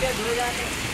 छीटे धुए जाते